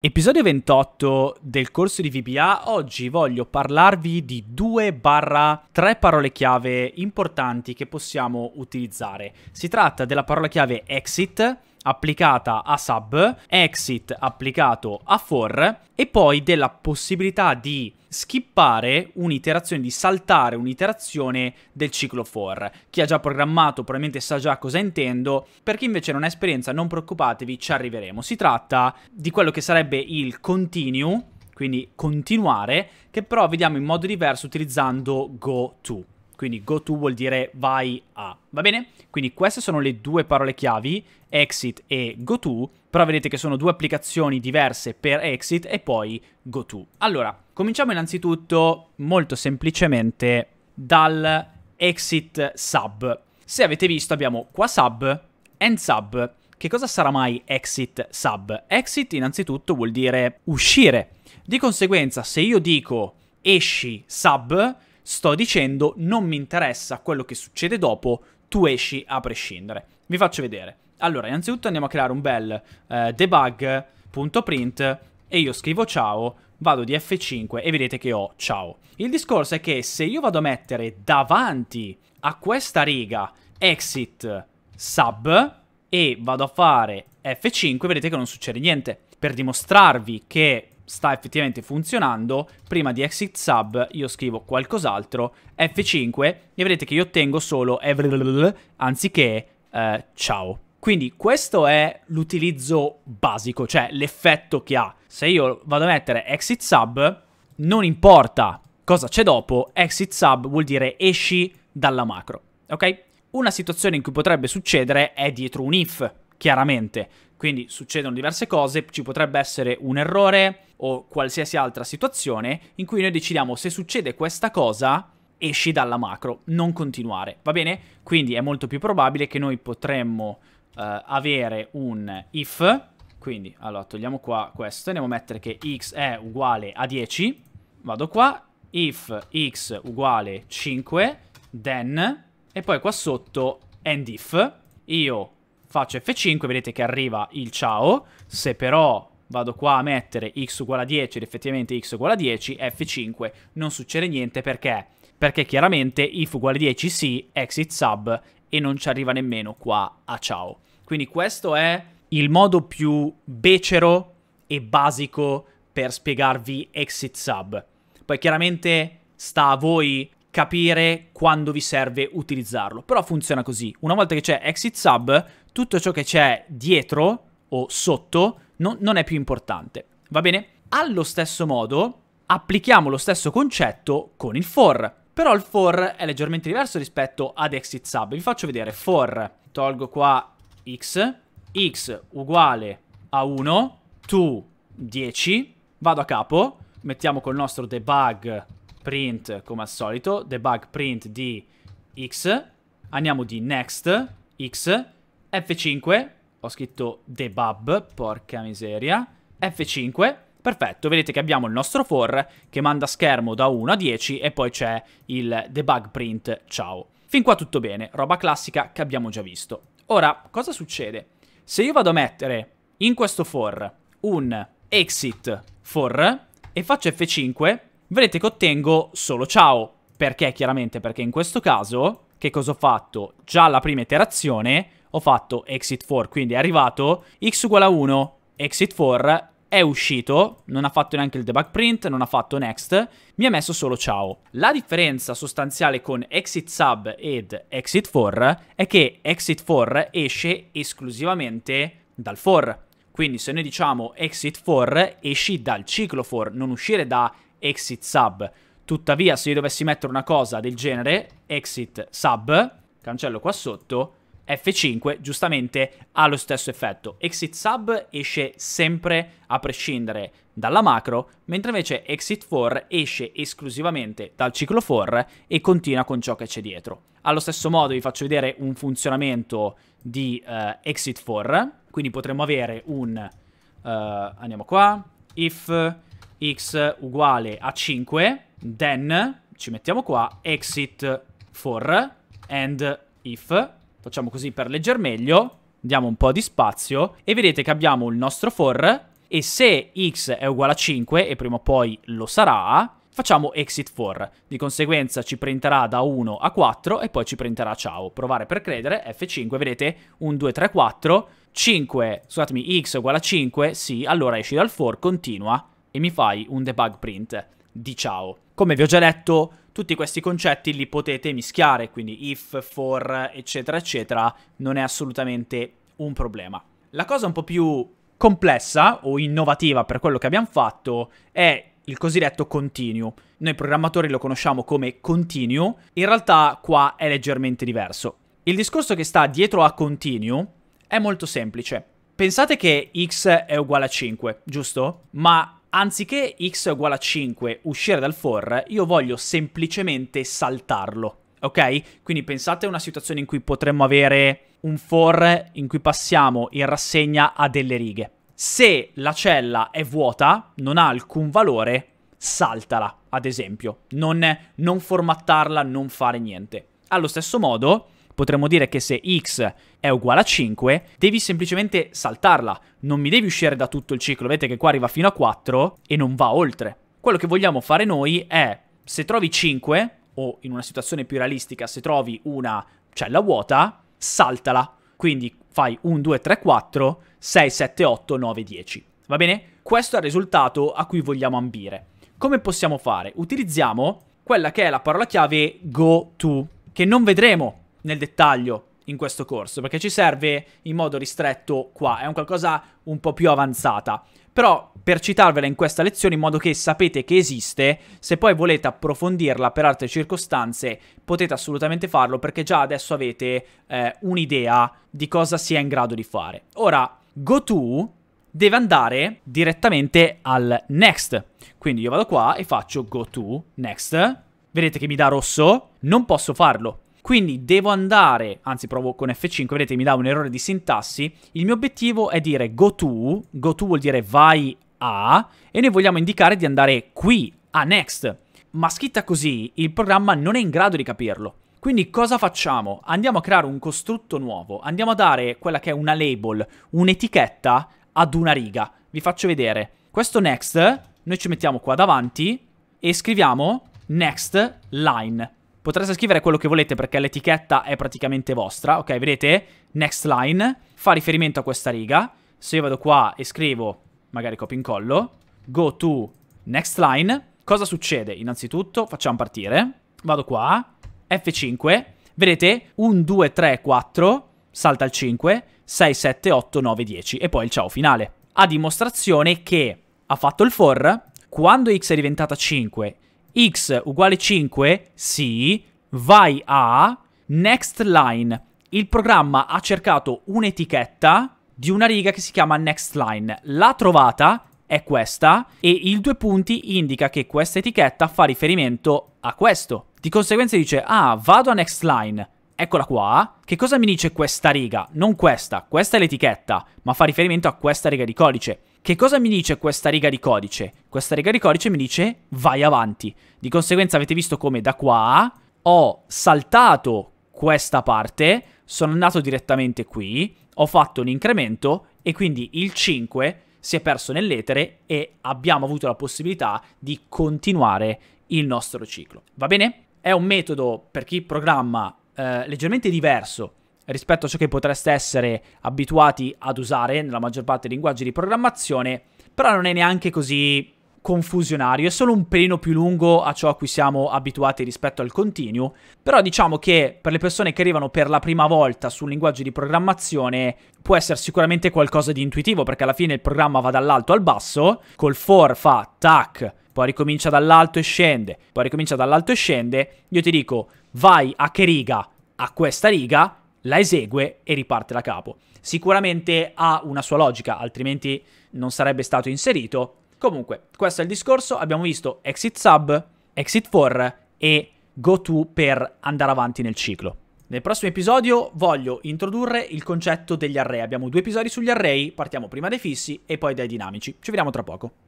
Episodio 28 del corso di VBA, oggi voglio parlarvi di 2-3 parole chiave importanti che possiamo utilizzare. Si tratta della parola chiave exit, applicata a sub, exit applicato a for e poi della possibilità di skippare un'iterazione, di saltare un'iterazione del ciclo for. Chi ha già programmato probabilmente sa già cosa intendo, per chi invece non ha esperienza non preoccupatevi, ci arriveremo. Si tratta di quello che sarebbe il continue, quindi continuare, che però vediamo in modo diverso utilizzando go to. Quindi go to vuol dire vai a, va bene? Quindi queste sono le due parole chiavi, exit e go to, però vedete che sono due applicazioni diverse per exit e poi go to. Allora, cominciamo innanzitutto molto semplicemente dal exit sub. Se avete visto abbiamo qua sub, and sub. Che cosa sarà mai exit sub? Exit innanzitutto vuol dire uscire. Di conseguenza, se io dico esci sub, sto dicendo non mi interessa quello che succede dopo, tu esci a prescindere. Vi faccio vedere. Allora, innanzitutto andiamo a creare un bel eh, debug.print e io scrivo ciao, vado di F5 e vedete che ho ciao. Il discorso è che se io vado a mettere davanti a questa riga exit sub e vado a fare F5, vedete che non succede niente. Per dimostrarvi che sta effettivamente funzionando, prima di exit sub io scrivo qualcos'altro, F5 e vedete che io ottengo solo anziché eh, ciao. Quindi questo è l'utilizzo basico, cioè l'effetto che ha. Se io vado a mettere exit sub, non importa cosa c'è dopo, exit sub vuol dire esci dalla macro, ok? Una situazione in cui potrebbe succedere è dietro un if, chiaramente. Quindi succedono diverse cose, ci potrebbe essere un errore o qualsiasi altra situazione in cui noi decidiamo se succede questa cosa, esci dalla macro, non continuare, va bene? Quindi è molto più probabile che noi potremmo uh, avere un if, quindi allora togliamo qua questo, andiamo a mettere che x è uguale a 10, vado qua, if x uguale 5, then, e poi qua sotto end if, io faccio F5, vedete che arriva il ciao, se però vado qua a mettere x uguale a 10 ed effettivamente x uguale a 10, F5 non succede niente perché? Perché chiaramente if uguale a 10 sì, exit sub e non ci arriva nemmeno qua a ciao. Quindi questo è il modo più becero e basico per spiegarvi exit sub. Poi chiaramente sta a voi capire quando vi serve utilizzarlo, però funziona così. Una volta che c'è exit sub, tutto ciò che c'è dietro o sotto non, non è più importante. Va bene? Allo stesso modo, applichiamo lo stesso concetto con il for. Però il for è leggermente diverso rispetto ad exit sub. Vi faccio vedere for, tolgo qua x, x uguale a 1, to 10, vado a capo, mettiamo col nostro debug print come al solito, debug print di x, andiamo di next, x, F5, ho scritto debug, porca miseria, F5, perfetto, vedete che abbiamo il nostro for che manda schermo da 1 a 10 e poi c'è il debug print ciao. Fin qua tutto bene, roba classica che abbiamo già visto. Ora, cosa succede? Se io vado a mettere in questo for un exit for e faccio F5, vedete che ottengo solo ciao. Perché? Chiaramente perché in questo caso, che cosa ho fatto? Già alla prima iterazione ho fatto exit for, quindi è arrivato x uguale a 1, exit for, è uscito, non ha fatto neanche il debug print, non ha fatto next, mi ha messo solo ciao. La differenza sostanziale con exit sub ed exit for è che exit for esce esclusivamente dal for. Quindi se noi diciamo exit for, esci dal ciclo for, non uscire da exit sub. Tuttavia, se io dovessi mettere una cosa del genere, exit sub, cancello qua sotto, F5 giustamente ha lo stesso effetto. Exit sub esce sempre a prescindere dalla macro, mentre invece exit for esce esclusivamente dal ciclo for e continua con ciò che c'è dietro. Allo stesso modo vi faccio vedere un funzionamento di uh, exit for, quindi potremmo avere un, uh, andiamo qua, if x uguale a 5, then ci mettiamo qua, exit for, and if Facciamo così per legger meglio. Diamo un po' di spazio. E vedete che abbiamo il nostro for e se x è uguale a 5, e prima o poi lo sarà, facciamo exit for. Di conseguenza ci printerà da 1 a 4 e poi ci printerà ciao. Provare per credere, F5, vedete? 1, 2, 3, 4. 5, scusatemi, x uguale a 5, sì, allora esci dal for, continua e mi fai un debug print di ciao. Come vi ho già detto, tutti questi concetti li potete mischiare, quindi if, for, eccetera, eccetera, non è assolutamente un problema. La cosa un po' più complessa o innovativa per quello che abbiamo fatto è il cosiddetto continue. Noi programmatori lo conosciamo come continue, in realtà qua è leggermente diverso. Il discorso che sta dietro a continue è molto semplice. Pensate che x è uguale a 5, giusto? Ma anziché x uguale a 5 uscire dal for, io voglio semplicemente saltarlo. Ok? Quindi pensate a una situazione in cui potremmo avere un for in cui passiamo in rassegna a delle righe. Se la cella è vuota, non ha alcun valore, saltala, ad esempio. Non, non formattarla, non fare niente. Allo stesso modo, potremmo dire che se x è uguale a 5, devi semplicemente saltarla. Non mi devi uscire da tutto il ciclo. Vedete che qua arriva fino a 4 e non va oltre. Quello che vogliamo fare noi è, se trovi 5, o in una situazione più realistica, se trovi una cella vuota, saltala. Quindi fai 1, 2, 3, 4, 6, 7, 8, 9, 10. Va bene? Questo è il risultato a cui vogliamo ambire. Come possiamo fare? Utilizziamo quella che è la parola chiave go to, che non vedremo nel dettaglio in questo corso, perché ci serve in modo ristretto qua, è un qualcosa un po' più avanzata. Però per citarvela in questa lezione in modo che sapete che esiste, se poi volete approfondirla per altre circostanze, potete assolutamente farlo perché già adesso avete eh, un'idea di cosa sia in grado di fare. Ora, GoTo deve andare direttamente al next. Quindi io vado qua e faccio GoTo next. Vedete che mi dà rosso? Non posso farlo quindi devo andare, anzi provo con F5, vedete mi dà un errore di sintassi. Il mio obiettivo è dire go to, go to vuol dire vai a, e noi vogliamo indicare di andare qui, a next. Ma scritta così, il programma non è in grado di capirlo. Quindi cosa facciamo? Andiamo a creare un costrutto nuovo, andiamo a dare quella che è una label, un'etichetta ad una riga. Vi faccio vedere. Questo next, noi ci mettiamo qua davanti e scriviamo next line. Potreste scrivere quello che volete perché l'etichetta è praticamente vostra, ok? Vedete? Next line fa riferimento a questa riga. Se io vado qua e scrivo, magari copio e incollo, go to next line, cosa succede? Innanzitutto facciamo partire, vado qua, F5, vedete? 1, 2, 3, 4, salta il 5, 6, 7, 8, 9, 10 e poi il ciao finale. A dimostrazione che ha fatto il for, quando x è diventata 5 x uguale 5, sì, vai a next line. Il programma ha cercato un'etichetta di una riga che si chiama next line. L'ha trovata, è questa, e il due punti indica che questa etichetta fa riferimento a questo. Di conseguenza dice, ah, vado a next line. Eccola qua. Che cosa mi dice questa riga? Non questa, questa è l'etichetta, ma fa riferimento a questa riga di codice. Che cosa mi dice questa riga di codice? Questa riga di codice mi dice vai avanti. Di conseguenza avete visto come da qua ho saltato questa parte, sono andato direttamente qui, ho fatto un incremento e quindi il 5 si è perso nell'etere e abbiamo avuto la possibilità di continuare il nostro ciclo. Va bene? È un metodo per chi programma eh, leggermente diverso rispetto a ciò che potreste essere abituati ad usare nella maggior parte dei linguaggi di programmazione, però non è neanche così confusionario, è solo un pelino più lungo a ciò a cui siamo abituati rispetto al continuo, però diciamo che per le persone che arrivano per la prima volta su un linguaggio di programmazione può essere sicuramente qualcosa di intuitivo, perché alla fine il programma va dall'alto al basso, col for fa tac, poi ricomincia dall'alto e scende, poi ricomincia dall'alto e scende, io ti dico vai a che riga? A questa riga, la esegue e riparte da capo. Sicuramente ha una sua logica, altrimenti non sarebbe stato inserito. Comunque, questo è il discorso. Abbiamo visto exit sub, exit for e go to per andare avanti nel ciclo. Nel prossimo episodio voglio introdurre il concetto degli array. Abbiamo due episodi sugli array, partiamo prima dai fissi e poi dai dinamici. Ci vediamo tra poco.